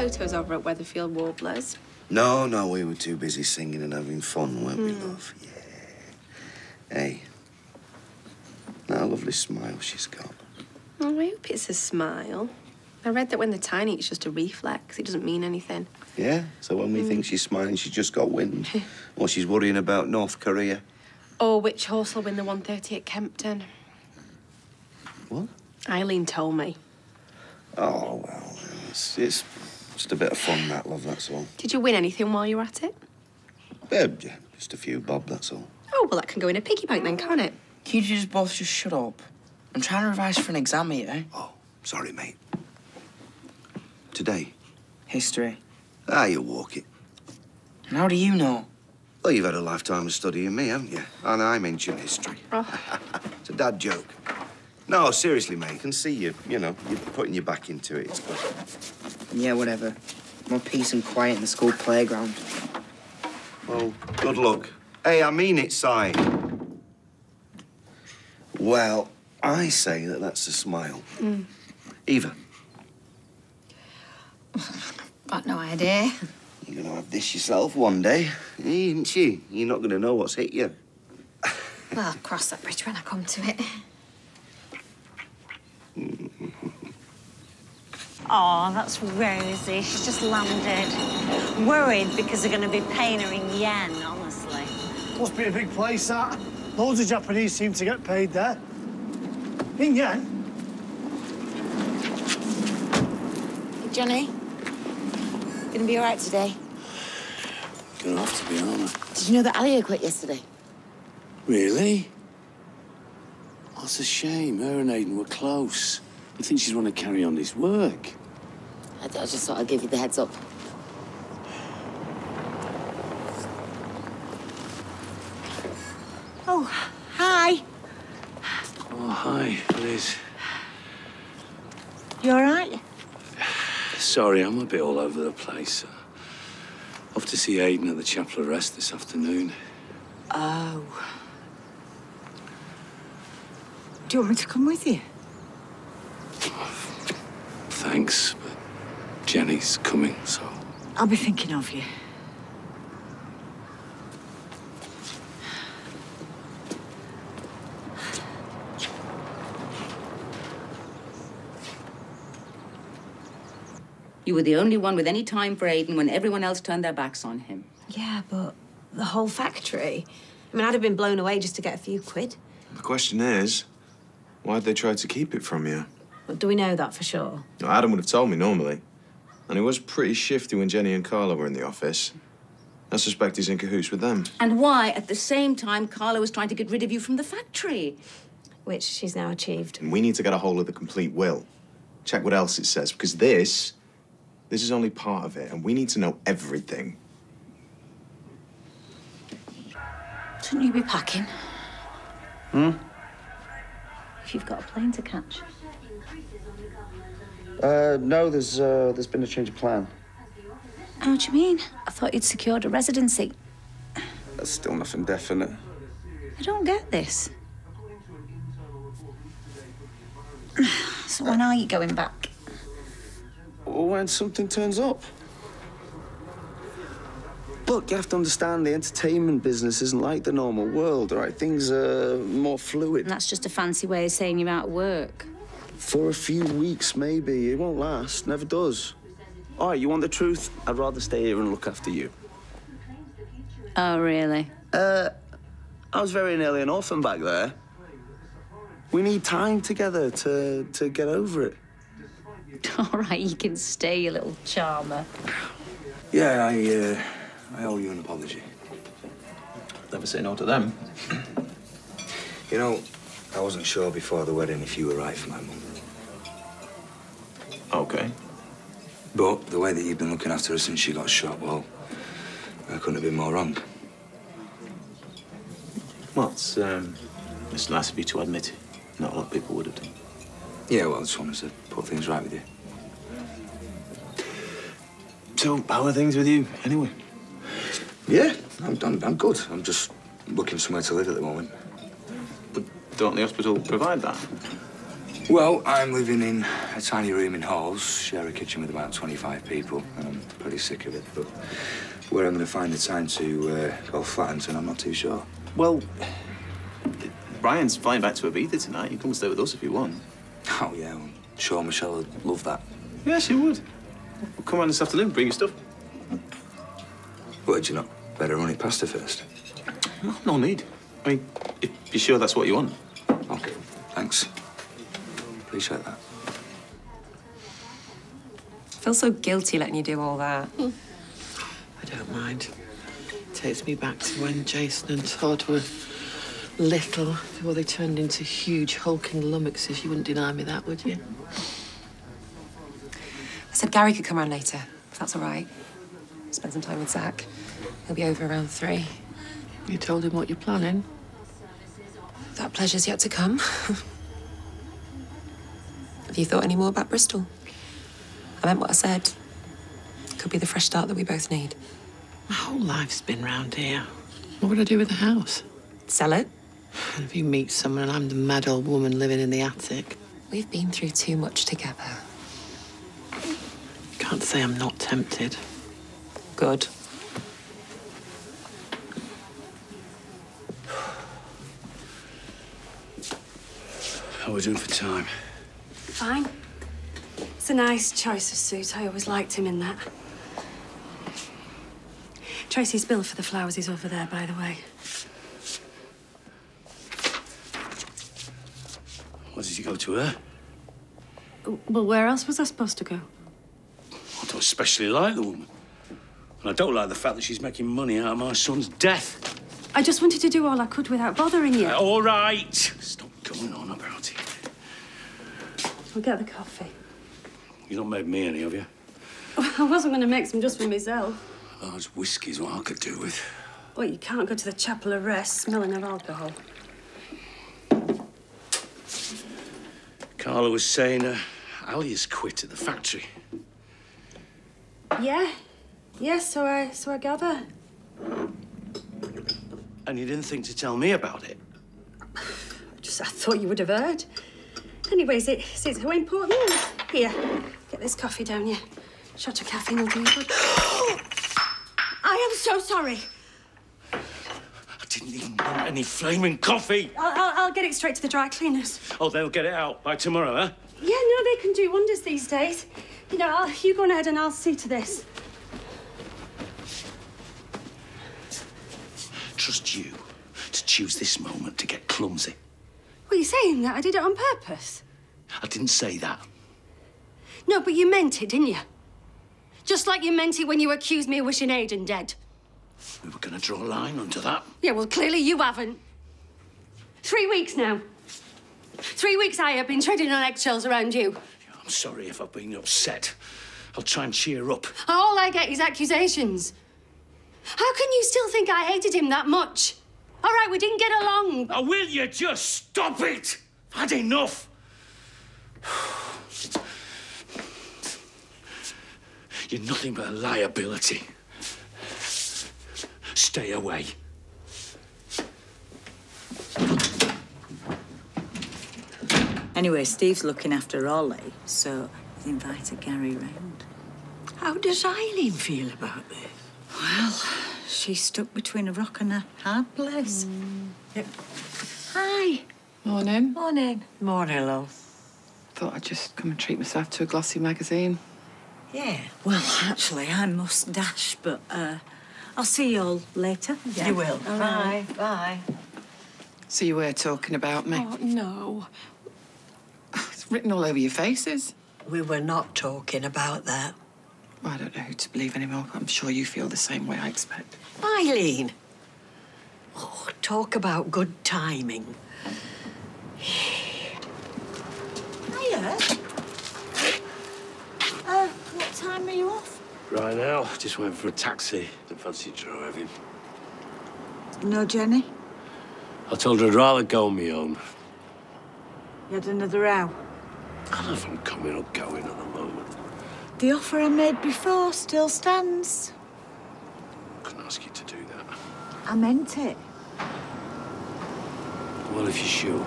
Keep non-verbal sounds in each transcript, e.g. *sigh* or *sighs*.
photos of her at Weatherfield Warblers? No, no, we were too busy singing and having fun, weren't we, hmm. love? Yeah. Hey. That lovely smile she's got. Oh, I hope it's a smile. I read that when they're tiny, it's just a reflex. It doesn't mean anything. Yeah? So when we think hmm. she's smiling, she's just got wind. *laughs* or she's worrying about North Korea. Or which horse will win the 130 at Kempton. What? Eileen told me. Oh, well, it's, it's just a bit of fun, that, love, that's all. Did you win anything while you were at it? Yeah, yeah, just a few bob, that's all. Oh, well, that can go in a piggy bank then, can't it? Can you just both just shut up? I'm trying to revise for an exam here. Oh, sorry, mate. Today? History. Ah, you walk it. And how do you know? Well, you've had a lifetime of studying me, haven't you? And I'm ancient history. Oh. *laughs* it's a dad joke. No, seriously, mate, I can see you. You know, you're putting your back into it. It's good. Yeah, whatever. More peace and quiet in the school playground. Well, good luck. Hey, I mean it, Si. Well, I say that that's a smile. Mm. Eva, Got no idea. you're gonna have this yourself one day, ain't you? You're not gonna know what's hit you. Well, I'll cross that bridge when I come to it. Oh, that's Rosie. She's just landed. Worried because they're going to be paying her in yen, honestly. Must be a big place, that. Loads of Japanese seem to get paid there. In yen? Johnny, gonna be all right today? Gonna have to be, aren't I? Did you know that Alya quit yesterday? Really? It's a shame. Her and Aidan were close. I think she'd want to carry on this work. I, I just thought I'd give you the heads up. Oh, hi. Oh, hi, Liz. You all right? Sorry, I'm a bit all over the place. Uh, off to see Aidan at the Chapel of Rest this afternoon. Oh. Do you want me to come with you? Thanks, but Jenny's coming, so. I'll be thinking of you. You were the only one with any time for Aidan when everyone else turned their backs on him. Yeah, but the whole factory. I mean, I'd have been blown away just to get a few quid. The question is, why'd they try to keep it from you? But do we know that for sure? Now, Adam would have told me normally. And he was pretty shifty when Jenny and Carla were in the office. I suspect he's in cahoots with them. And why, at the same time, Carla was trying to get rid of you from the factory. Which she's now achieved. And we need to get a hold of the complete will. Check what else it says, because this, this is only part of it, and we need to know everything. Shouldn't you be packing? Hmm? If you've got a plane to catch. Uh, no, there's, uh, there's been a change of plan. How do you mean? I thought you'd secured a residency. That's still nothing definite. I don't get this. so when are you going back? When something turns up. Look, you have to understand the entertainment business isn't like the normal world, right? Things are more fluid. And that's just a fancy way of saying you're out of work. For a few weeks, maybe. It won't last. Never does. All right, you want the truth? I'd rather stay here and look after you. Oh, really? Uh, I was very nearly an orphan back there. We need time together to, to get over it. *laughs* All right, you can stay, you little charmer. Yeah, I, uh, I owe you an apology. Never say no to them. You know, I wasn't sure before the wedding if you were right for my mum. Okay. But the way that you've been looking after her since she got shot, well, I couldn't have been more wrong. Well, it's, um, it's nice of you to admit it. Not a lot of people would have done. Yeah, well, I just wanted to put things right with you. So, how are things with you, anyway? Yeah, I'm, I'm, I'm good. I'm just looking somewhere to live at the moment. But don't the hospital provide that? Well, I'm living in a tiny room in Halls, share a kitchen with about 25 people, and I'm pretty sick of it. But where I'm going to find the time to uh, go Flattenton, I'm not too sure. Well, Ryan's flying back to Ibiza tonight. You can come and stay with us if you want. Oh, yeah, I'm sure Michelle would love that. Yeah, she would. Well, come on this afternoon, bring your stuff. Would you not better run it past her first? No, no need. I mean, if you're sure that's what you want. Okay. Appreciate that. I feel so guilty letting you do all that. I don't mind. It Takes me back to when Jason and Todd were little before they turned into huge hulking lummoxes. You wouldn't deny me that, would you? I said Gary could come around later, if that's all right. Spend some time with Zach. He'll be over around three. You told him what you're planning? That pleasure's yet to come. *laughs* Have you thought any more about Bristol? I meant what I said. Could be the fresh start that we both need. My whole life's been round here. What would I do with the house? Sell it? And *sighs* if you meet someone and I'm the mad old woman living in the attic, We've been through too much together. can't say I'm not tempted. Good. How are we doing for time? Fine. It's a nice choice of suit. I always liked him in that. Tracy's bill for the flowers is over there, by the way. What did you go to her? Well, where else was I supposed to go? I don't especially like the woman. And I don't like the fact that she's making money out of my son's death. I just wanted to do all I could without bothering you. Uh, all right. Stop going on about. I'll get the coffee. You've not made me any, have you? *laughs* I wasn't going to make some just for myself. Large whiskey's what I could do with. Well, you can't go to the chapel of rest smelling of alcohol. Carla was saying uh, Ali has quit at the factory. Yeah. Yes, so I so I gather. And you didn't think to tell me about it? I *sighs* Just I thought you would have heard. Anyways, it, is it so important? Here, get this coffee down you. Shot of caffeine will do you good. *gasps* I am so sorry. I didn't even want any flaming coffee. I'll, I'll, I'll get it straight to the dry cleaners. Oh, they'll get it out by tomorrow, huh? Yeah, no, they can do wonders these days. You know, I'll, you go on ahead and I'll see to this. Trust you to choose this moment to get clumsy. What are you saying? That I did it on purpose? I didn't say that. No, but you meant it, didn't you? Just like you meant it when you accused me of wishing Aidan dead. We were going to draw a line under that. Yeah, well, clearly you haven't. Three weeks now. Three weeks I have been treading on eggshells around you. I'm sorry if I've been upset. I'll try and cheer up. All I get is accusations. How can you still think I hated him that much? All right, we didn't get along. Now, will you just stop it? I've had enough. You're nothing but a liability. Stay away. Anyway, Steve's looking after Ollie, so he's invited Gary round. How does Eileen feel about this? Well, she's stuck between a rock and a hard place. Yep. Hi. Morning. Morning. Morning, love. Thought I'd just come and treat myself to a glossy magazine. Yeah. Well, actually, I must dash, but uh, I'll see you all later. You will. All right. Bye. So you were talking about me? Oh, no. *sighs* It's written all over your faces. We were not talking about that. I don't know who to believe anymore. I'm sure you feel the same way, I expect. Eileen. Oh, talk about good timing. Hiya. Uh, what time are you off? Right now, just waiting for a taxi. Don't fancy driving. No, Jenny? I told her I'd rather go on my own. You had another row? I don't know if I'm coming or going at the moment. The offer I made before still stands. I couldn't ask you to do that. I meant it. Well, if you're sure.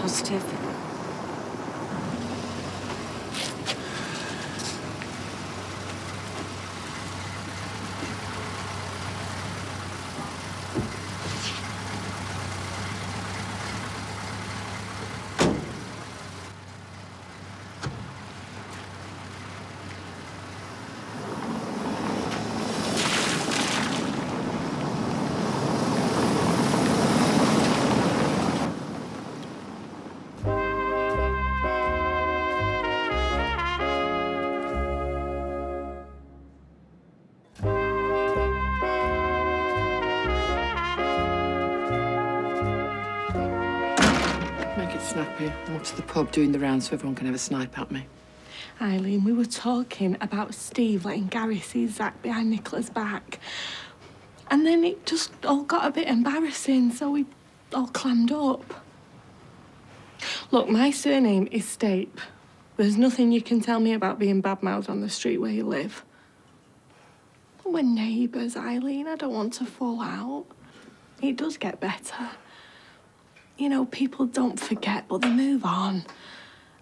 Positive. I'm off to the pub doing the rounds so everyone can have a snipe at me. Eileen, we were talking about Steve letting Gary see Zach behind Nicola's back. And then it just all got a bit embarrassing, so we all clammed up. Look, my surname is Stape. There's nothing you can tell me about being bad-mouthed on the street where you live. We're neighbours, Eileen. I don't want to fall out. It does get better. You know, people don't forget, but they move on.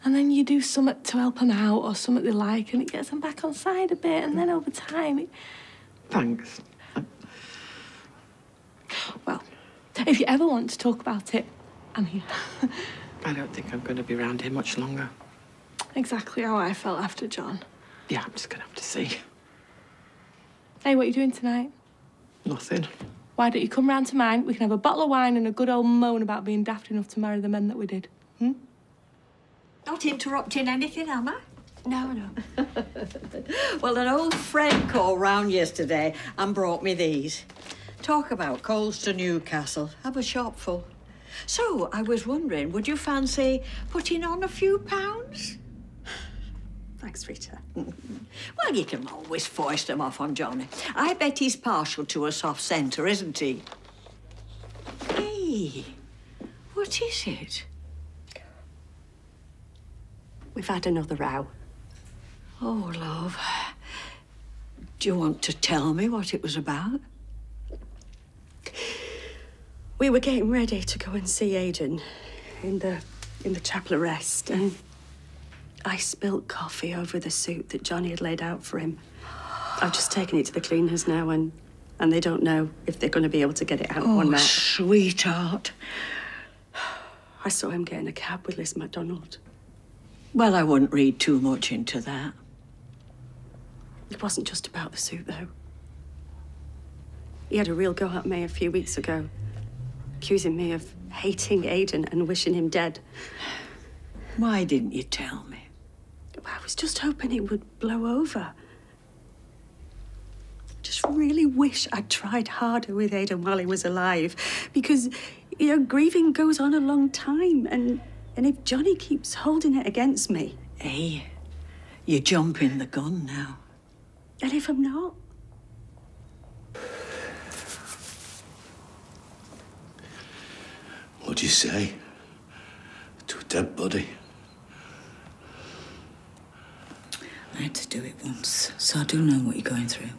And then you do something to help them out or something they like, and it gets them back on side a bit. And then over time, it... Thanks. Well, if you ever want to talk about it, I'm here. I don't think I'm going to be around here much longer. exactly how I felt after John. Yeah, I'm just going to have to see. Hey, what are you doing tonight? Nothing. Why don't you come round to mine? We can have a bottle of wine and a good old moan about being daft enough to marry the men that we did. Hmm? Not interrupting anything, am I? No, no. *laughs* Well, an old friend called round yesterday and brought me these. Talk about coals to Newcastle. Have a shop full. So, I was wondering, would you fancy putting on a few pounds? Thanks, Rita. *laughs* Well, you can always foist them off on Johnny. I bet he's partial to a soft centre, isn't he? Hey, what is it? We've had another row. Oh, love. Do you want to tell me what it was about? We were getting ready to go and see Aidan in the in the chapel of rest, and mm. I spilt coffee over the suit that Johnny had laid out for him. I've just taken it to the cleaners now, and and they don't know if they're going to be able to get it out Oh, or not. sweetheart. I saw him getting a cab with Liz McDonald. Well, I wouldn't read too much into that. It wasn't just about the suit, though. He had a real go at me a few weeks ago, accusing me of hating Aidan and wishing him dead. Why didn't you tell me? I was just hoping it would blow over. Just really wish I'd tried harder with Aidan while he was alive, because you know grieving goes on a long time, and and if Johnny keeps holding it against me, Hey, you're jumping the gun now. and if I'm not, What'd you say? To a dead body? I had to do it once, so I do know what you're going through.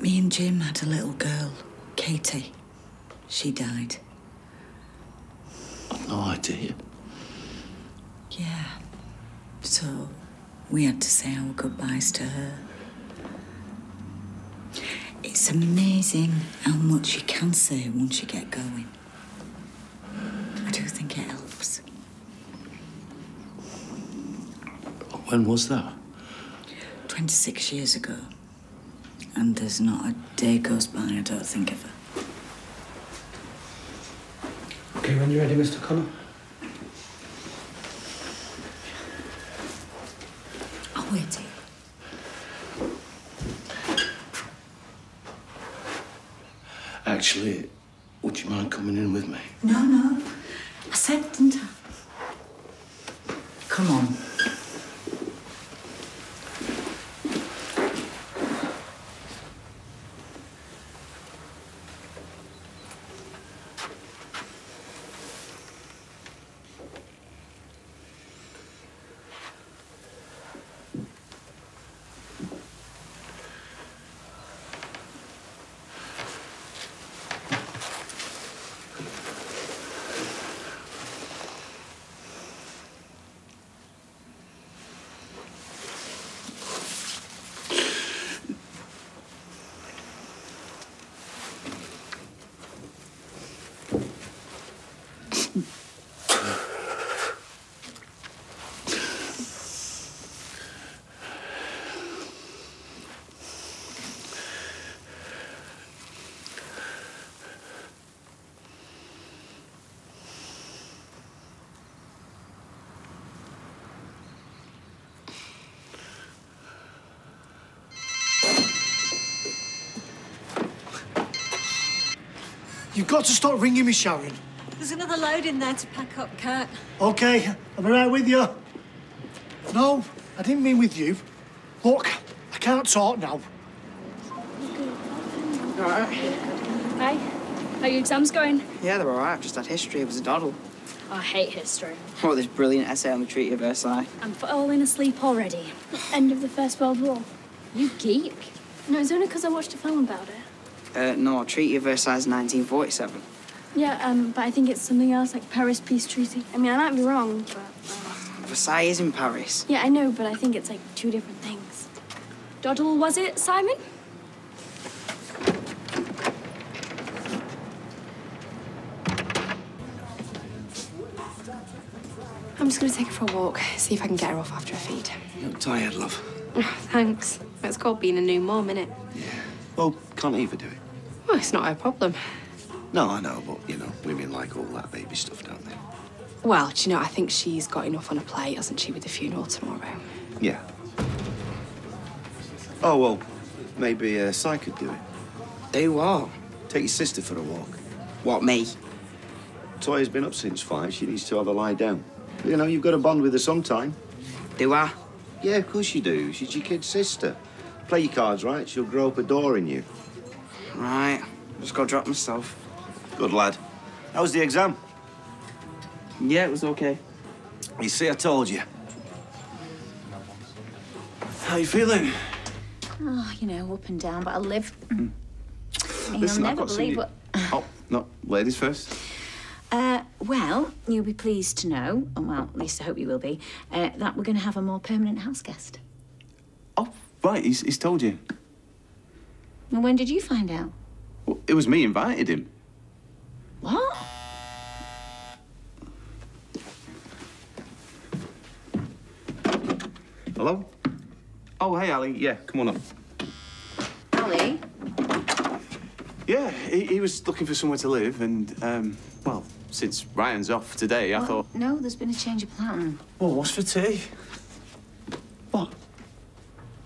Me and Jim had a little girl, Katie. She died. Oh, I've No idea. Yeah. So we had to say our goodbyes to her. It's amazing how much you can say once you get going. I do think it helps. When was that? 26 years ago. And there's not a day goes by I don't think of her. Okay, when you're ready, Mr. Connor. I'll wait here. Actually, would you mind coming in with me? No, no. I said, didn't I? You've got to stop ringing me, Sharon. There's another load in there to pack up, Kurt. Okay, I'll be right with you. No, I didn't mean with you. Look, I can't talk now. All right. Hey, how your exams going? Yeah, they're all right. I've just had history. It was a doddle. I hate history. What, this brilliant essay on the Treaty of Versailles? I'm falling asleep already. End of the First World War. You geek. No, it's only because I watched a film about it. Uh, no, Treaty of Versailles 1947. Yeah, um, but I think it's something else, like Paris Peace Treaty. I mean, I might be wrong, but... Versailles is in Paris. Yeah, I know, but I think it's like two different things. Doddle, was it, Simon? I'm just going to take her for a walk, see if I can get her off after a feed. You look tired, love. Oh, *laughs* thanks. It's called being a new mum, innit? Yeah. Well, can't Eva do it? Well, it's not her problem. No, I know, but, you know, women like all that baby stuff, don't they? Well, do you know, I think she's got enough on her plate, hasn't she, with the funeral tomorrow? Yeah. Oh, well, maybe uh, Si could do it. Do what? Take your sister for a walk. What, me? Toyah's been up since five. She needs to have a lie down. You know, you've got to bond with her sometime. Do I? Yeah, of course you do. She's your kid's sister. Play your cards right, she'll grow up adoring you. Right. Just gotta drop myself. Good lad. How was the exam? Yeah, it was okay. You see, I told you. How are you feeling? Oh, you know, up and down, but I live. *clears throat* You'll Listen, I've never got believe what. Oh, no, ladies first. Uh, well, you'll be pleased to know, well, at least I hope you will be, uh, that we're going to have a more permanent house guest. Oh, right, he's, he's told you. And when did you find out? Well, it was me invited him. What? Hello? Oh, hey, Ali. Yeah, come on up. Ali? Yeah, he, he was looking for somewhere to live, and, um, well, since Ryan's off today, I thought. No, there's been a change of plan. Well, what's for tea? What?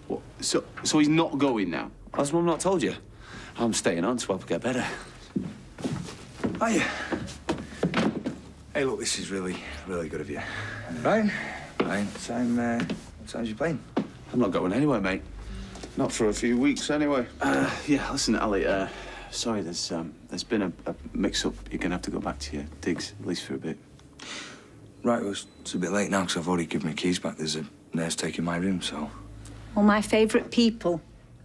What? So, so he's not going now? Has Mum not told you? I'm staying on to help her get better. Are you? Hey, look, this is really, really good of you. Ryan? Ryan, what time, uh, what time's you playing? I'm not going anywhere, mate. Not for a few weeks, anyway. Uh, yeah, listen, Ali, uh, sorry, there's, um, there's been a, a mix-up. You're gonna have to go back to your digs, at least for a bit. Right, well, it's, it's a bit late now because I've already given my keys back. There's a nurse taking my room, so. All my favourite people,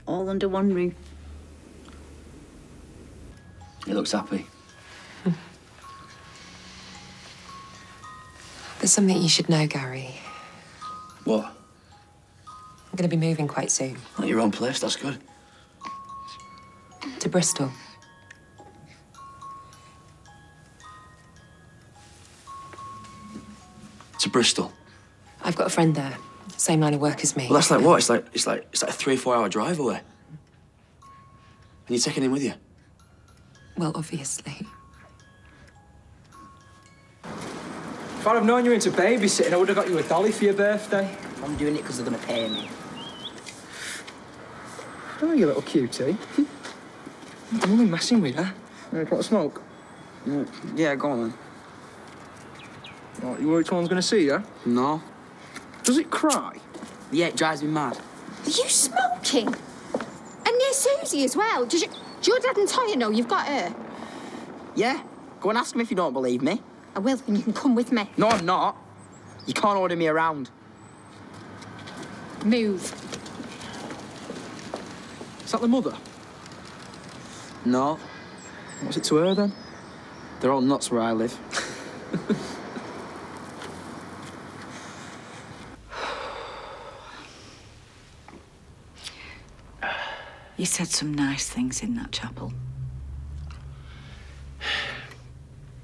all under one roof. He looks happy. There's something you should know, Gary. What? I'm going to be moving quite soon. Not your own place, that's good. To Bristol. To Bristol. I've got a friend there. Same line of work as me. Well, that's like what? It's like it's like it's like a three or four hour drive away. And you're taking him with you? Well, obviously. If I'd have known you were into babysitting, I would have got you a dolly for your birthday. I'm doing it because they're going to pay me. Oh, you little cutie. I'm only messing with you. You want to smoke? Yeah, go on then. What, you worried someone's going to see you? No. Does it cry? Yeah, it drives me mad. Are you smoking? And near Susie as well. Does, you, does your dad and Toyah know you've got her? Yeah, go and ask him if you don't believe me. I will, and you can come with me. No, I'm not. You can't order me around. Move. Is that the mother? No. What's it to her then? They're all nuts where I live. *laughs* You said some nice things in that chapel.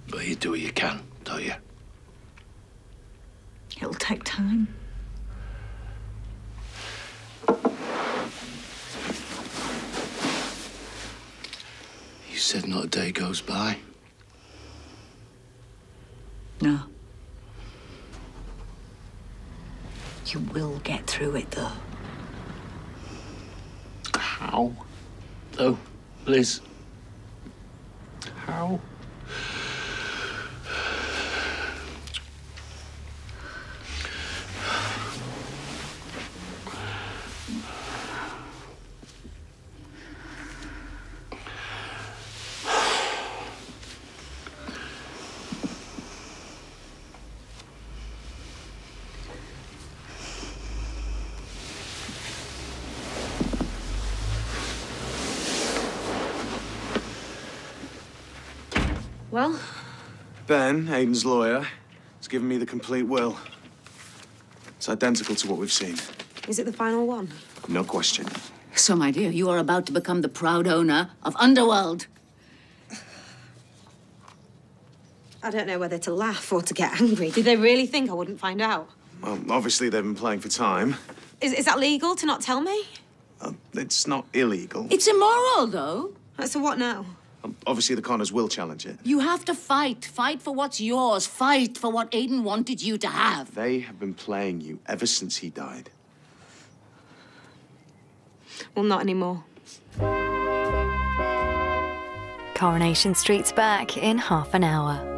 But you do what you can, don't you? It'll take time. You said not a day goes by. No. You will get through it, though. How? Oh, Liz. How? now. Well, Ben, Aidan's lawyer, has given me the complete will. It's identical to what we've seen. is it the final one? No question. So, my dear, you are about to become the proud owner of Underworld. I don't know whether to laugh or to get angry. Did they really think I wouldn't find out? Well, obviously they've been playing for time. Is, is that legal to not tell me? Uh, it's not illegal. It's immoral, though. So what now? Um, obviously the Connors will challenge it. You have to fight. Fight for what's yours. Fight for what Aidan wanted you to have. They have been playing you ever since he died. Well, not anymore. Coronation Street's back in half an hour.